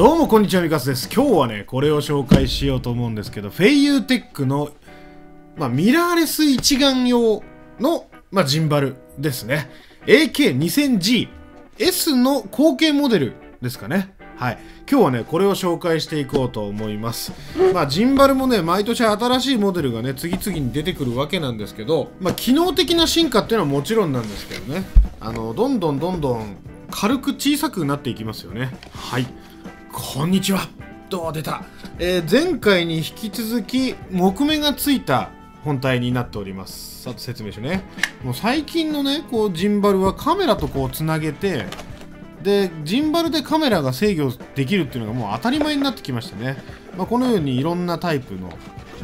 どうもこんにちはミカスです。今日はねこれを紹介しようと思うんですけどフェイユーテックの、まあ、ミラーレス一眼用の、まあ、ジンバルですね。AK2000G S の後継モデルですかね。はい。今日はね、これを紹介していこうと思います。まあ、ジンバルもね、毎年新しいモデルがね、次々に出てくるわけなんですけど、まあ、機能的な進化っていうのはもちろんなんですけどね、あの、どんどんどんどん軽く小さくなっていきますよね。はい。こんにちは。どう出た。えー、前回に引き続き、木目がついた本体になっております。さて説明書ね。もう最近のね、こう、ジンバルはカメラとこう、つなげて、でジンバルでカメラが制御できるっていうのがもう当たり前になってきましたね、まあ、このようにいろんなタイプの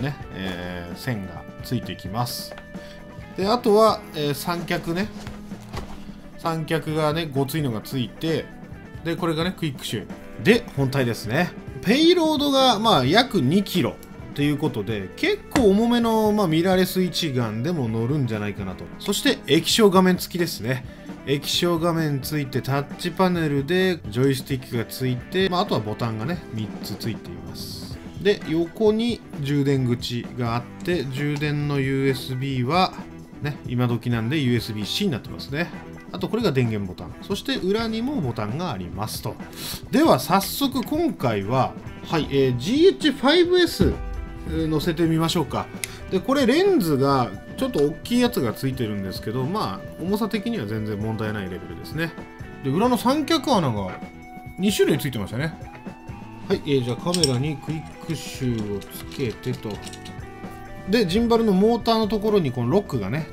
ね、えー、線がついてきます。であとは、えー、三脚ね。三脚がねごついのがついてでこれがねクイックシュー。で本体ですね。ペイロードがまあ約 2kg ということで結構重めの、まあ、ミラーレス一眼でも乗るんじゃないかなと。そして液晶画面付きですね。液晶画面ついてタッチパネルでジョイスティックがついて、まあ、あとはボタンがね3つついています。で横に充電口があって充電の USB はね今時なんで USB-C になってますね。あとこれが電源ボタン。そして裏にもボタンがありますと。では早速今回ははい、えー、GH5S 載せてみましょうか。でこれレンズがちょっと大きいやつがついてるんですけどまあ重さ的には全然問題ないレベルですね。で裏の三脚穴が2種類ついてましたね。はい、えー、じゃあカメラにクイックシューをつけてと。でジンバルのモーターのところにこのロックがね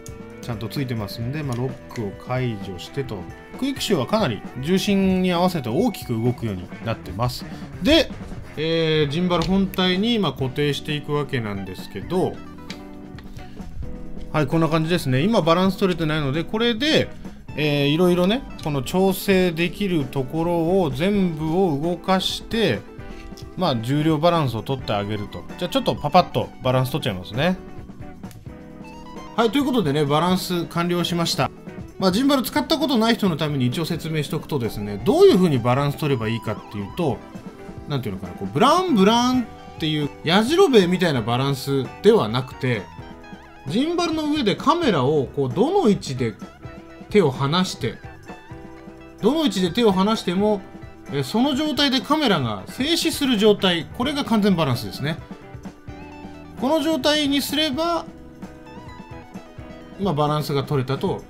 ちゃんとついてますんで、まあ、ロックを解除してと。クイックシューはかなり重心に合わせて大きく動くようになってます。で、えー、ジンバル本体にま固定していくわけなんですけどはいこんな感じですね。今バランス取れてないのでこれで、えー、いろいろねこの調整できるところを全部を動かしてまあ重量バランスを取ってあげると。じゃあちょっとパパッとバランス取っちゃいますね。はいということでねバランス完了しました。まあ、ジンバル使ったことない人のために一応説明しておくとですねどういう風にバランス取ればいいかっていうと何ていうのかなこうブランブランっていうやじろべえみたいなバランスではなくてジンバルの上でカメラをこうどの位置で手を離してどの位置で手を離してもえその状態でカメラが静止する状態これが完全バランスですね。この状態にすればまあバランスが取れたと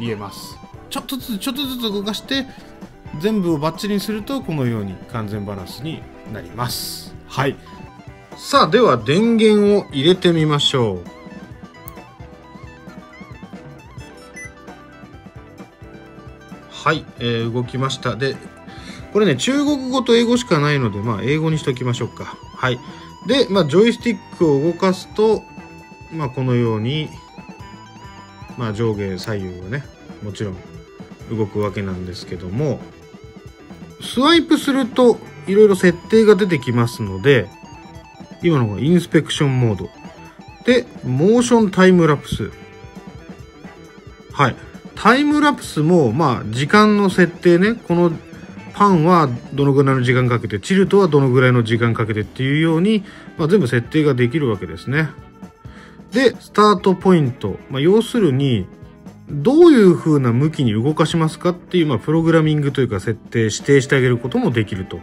言えます。ちょっとずつちょっとずつ動かして全部をバッチリにするとこのように完全バランスになりますはいさあでは電源を入れてみましょうはい、えー、動きました。で、これね、中国語と英語しかないので、まあ、英語にしておきましょうか。はい。で、まあ、ジョイスティックを動かすと、まあ、このように、まあ、上下左右がね、もちろん動くわけなんですけども、スワイプすると、いろいろ設定が出てきますので、今のがインスペクションモード。で、モーションタイムラプス。はい。タイムラプスも、まあ、時間の設定ね、このパンはどのぐらいの時間かけて、チルトはどのぐらいの時間かけてっていうように、まあ、全部設定ができるわけですね。で、スタートポイント。まあ、要するに、どういう風な向きに動かしますかっていう、まあ、プログラミングというか設定、指定してあげることもできると。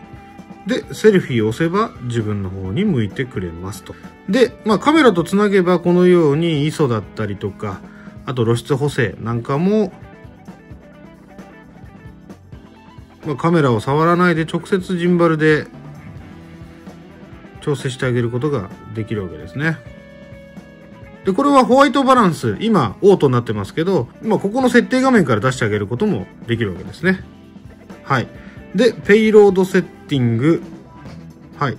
で、セルフィーを押せば自分の方に向いてくれますと。で、まあカメラとつなげばこのように ISO だったりとか、あと露出補正なんかも、まあ、カメラを触らないで直接ジンバルで調整してあげることができるわけですね。で、これはホワイトバランス、今、オートになってますけど、まあ、ここの設定画面から出してあげることもできるわけですね。はい。で、ペイロードセッティング。はい。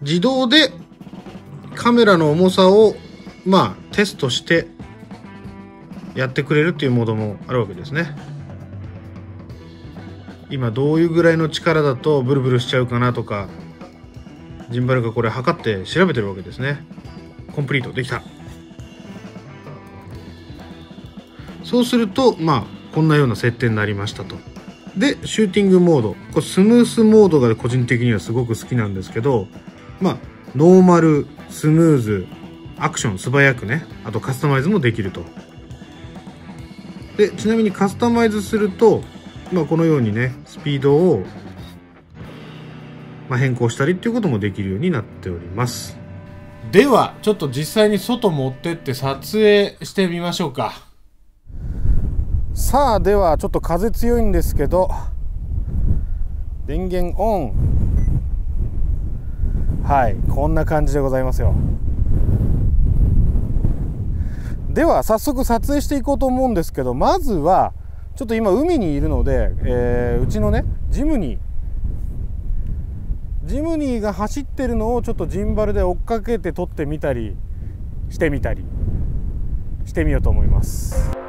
自動でカメラの重さを、まあ、テストしてやってくれるっていうモードもあるわけですね今どういうぐらいの力だとブルブルしちゃうかなとかジンバルがこれ測って調べてるわけですねコンプリートできたそうするとまあこんなような設定になりましたと。でシューティングモード。これスムースモードが個人的にはすごく好きなんですけどまあノーマルスムーズアクション素早くね。あとカスタマイズもできると。でちなみにカスタマイズすると、まあ、このようにねスピードを、まあ、変更したりっていうこともできるようになっております。ではちょっと実際に外持ってって撮影してみましょうか。さあではちょっと風強いんですけど電源オン。はいこんな感じでございますよ。では早速撮影していこうと思うんですけどまずはちょっと今海にいるので、えー、うちのねジムニー。ジムニーが走ってるのをちょっとジンバルで追っかけて撮ってみたりしてみたりしてみようと思います。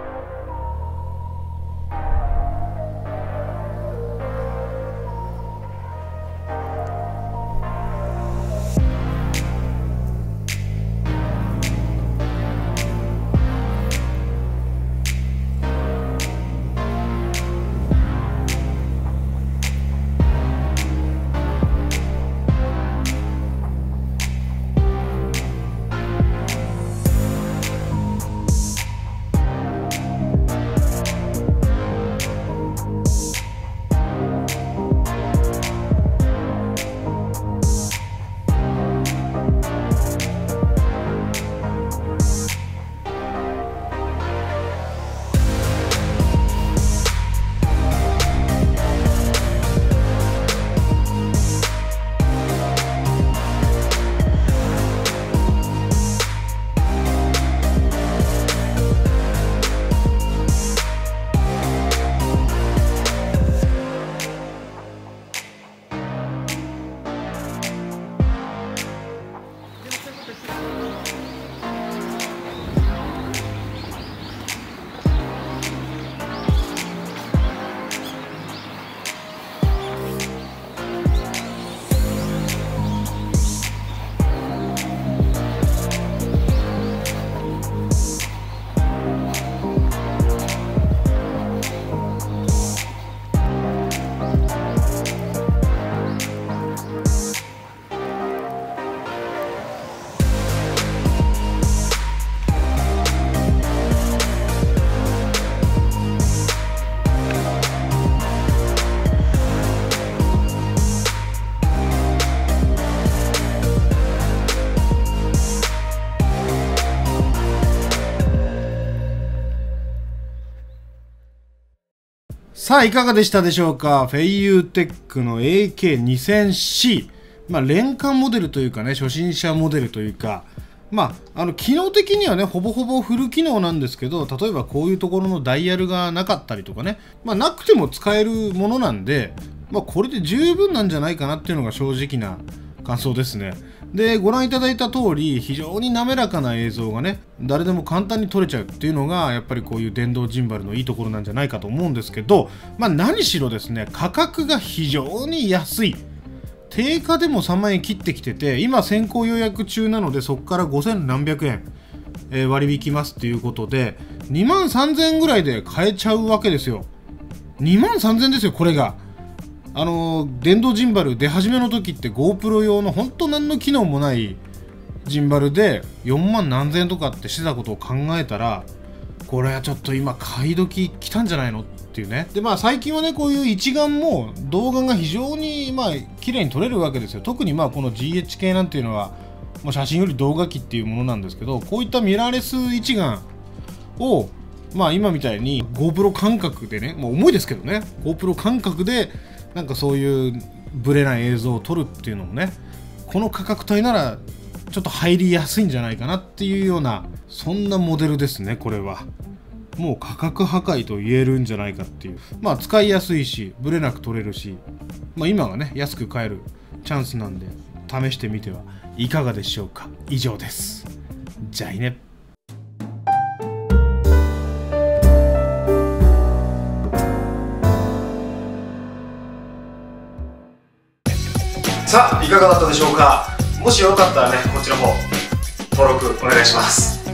さあ、いかがでしたでしょうか？フェイユーテックの AK2000C。まあ、連関モデルというかね、初心者モデルというか、まあ、あの、機能的にはね、ほぼほぼフル機能なんですけど、例えばこういうところのダイヤルがなかったりとかね、まあ、なくても使えるものなんで、まあ、これで十分なんじゃないかなっていうのが正直な感想ですね。で、ご覧いただいた通り、非常に滑らかな映像がね、誰でも簡単に撮れちゃうっていうのが、やっぱりこういう電動ジンバルのいいところなんじゃないかと思うんですけど、まあ何しろですね、価格が非常に安い。定価でも3万円切ってきてて、今先行予約中なので、そこから5000何百円、え、割引きますっていうことで、2万3000円ぐらいで買えちゃうわけですよ。2万3000円ですよ、これが。あの電動ジンバル出始めの時って GoPro 用の本当何の機能もないジンバルで4万何千円とかってしてたことを考えたらこれはちょっと今買い時来たんじゃないのっていうね。でまあ最近はねこういう一眼も動画が非常にまあ綺麗に撮れるわけですよ。特にまあこの GH 系なんていうのはもう写真より動画機っていうものなんですけどこういったミラーレス一眼をまあ今みたいに GoPro 感覚でねもう重いですけどね。GoPro 感覚でなんかそういうブレない映像を撮るっていうのもねこの価格帯ならちょっと入りやすいんじゃないかなっていうようなそんなモデルですねこれは。もう価格破壊と言えるんじゃないかっていう。まあ使いやすいしブレなく撮れるし。まあ今がね安く買えるチャンスなんで試してみてはいかがでしょうか。以上です。じゃあいね。さあいかがだったでしょうか？もしよかったらねこっちの方登録お願いします。